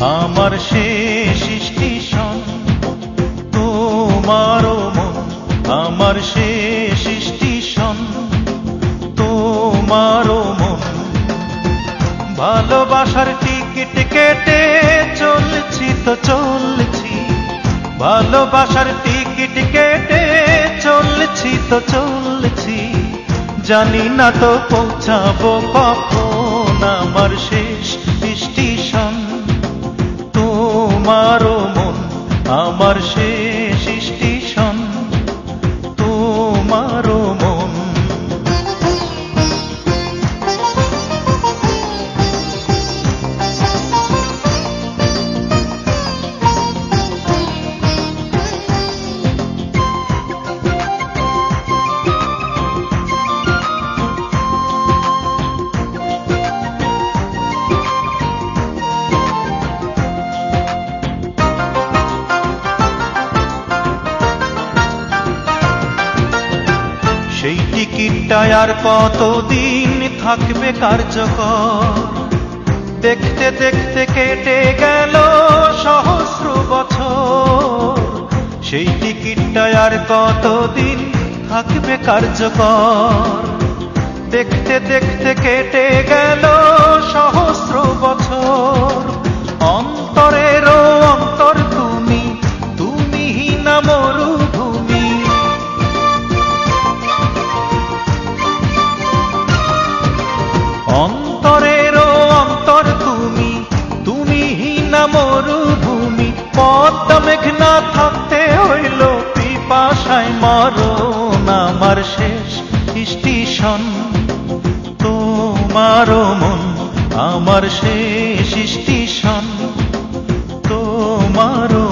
আমার শেষ স্টেশন তোমারও মন আমার শেষ স্টেশন তোমারও মন ভালোবাসার টিকিট কেটে চলছি তো চলছি। ভালোবাসার টিকিট কেটে চলছি তো চলছি। জানি না তো পৌঁছাবো কখন আমার শেষ স্টেশন তোমারও মন আমার শেষ স্টেশন টিকিটটা আর কতদিন থাকবে কার্যকর? দেখতে দেখতে কেটে গেল সহস্র বছর। সেই টিকিটটা আর কতদিন থাকবে কার্যকর? দেখতে দেখতে কেটে গেল মরুভূমি পদ্মা মেঘনা থাকতে হইল পিপাসায় মরণ আমার শেষ স্টেশন। তোমার মন আমার শেষ স্টেশন। তোমারও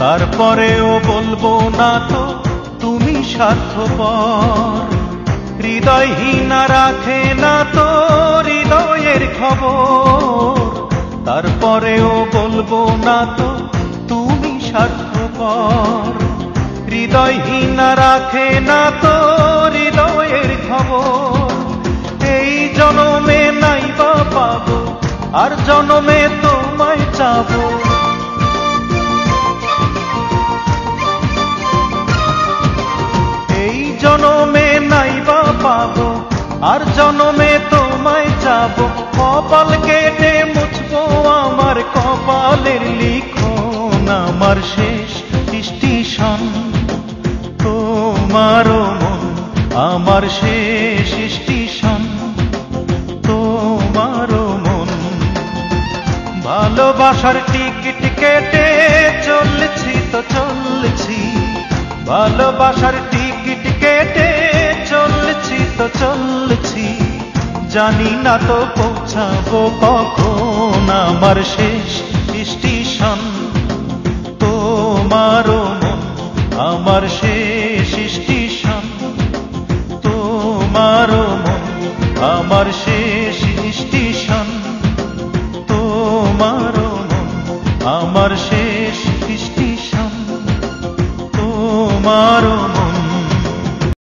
তারপরেও বলব না তো, তুমি স্বার্থপর। হৃদয়হীনা রাখে না তো হৃদয়ের খবর। তারপরেও বলব না তো, তুমি স্বার্থপর। হৃদয়হীনা রাখে না তো হৃদয়ের খবর। এই জনমে নাই বা পাবো, আর জনমে তোমায় চাবো। জনমে নাই বা পাবো, আর জনমে তোমায় যাব কপাল কেটে মুছবো আমার কপালের লিখন, আমার শেষ স্টেশন। তোমারও মন, আমার শেষ স্টেশন। তোমারও মন। ভালোবাসার টিকিট কেটে চলছি তো চলছি। ভালোবাসার চলছি, জানি না তো পৌঁছাবো কখন আমার শেষ স্টেশন। তোমারও মন আমার শেষ স্টেশন। তোমারও মন আমার শেষ স্টেশন। তোমারও মন আমার শেষ স্টেশন। তোমারও